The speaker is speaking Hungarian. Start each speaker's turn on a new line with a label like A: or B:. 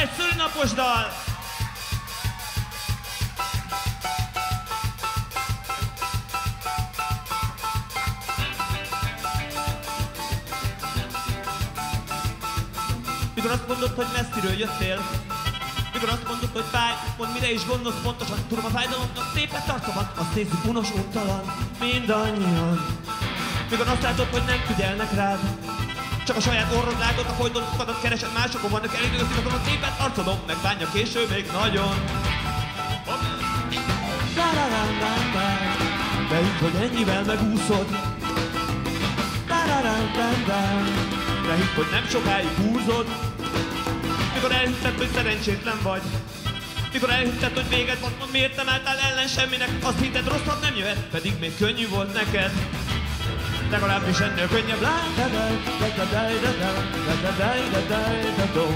A: Egy szülinapos dal! Mikor azt mondod, hogy messziről jöttél, mikor azt mondod, hogy fáj, mondd mire is gondolsz pontosan, tudom a fájdalomnak tépet arcomat, azt nézzük unos untalan, mindannyian. Mikor azt látod, hogy nem figyelnek rád, csak a saját orrod lágod, a folytonokat keresed, másokon vannak akkor a tépet arcodon, meg bánja később még nagyon. De itt, hogy ennyivel megúszod. De hitt, hogy nem sokáig húzod. Mikor elhitted, hogy szerencsétlen vagy. Mikor elhitted, hogy véged van, miért nem álltál ellen semminek? Azt hitted, rosszat nem jöhet, pedig még könnyű volt neked. They're da da da da da da da da da da da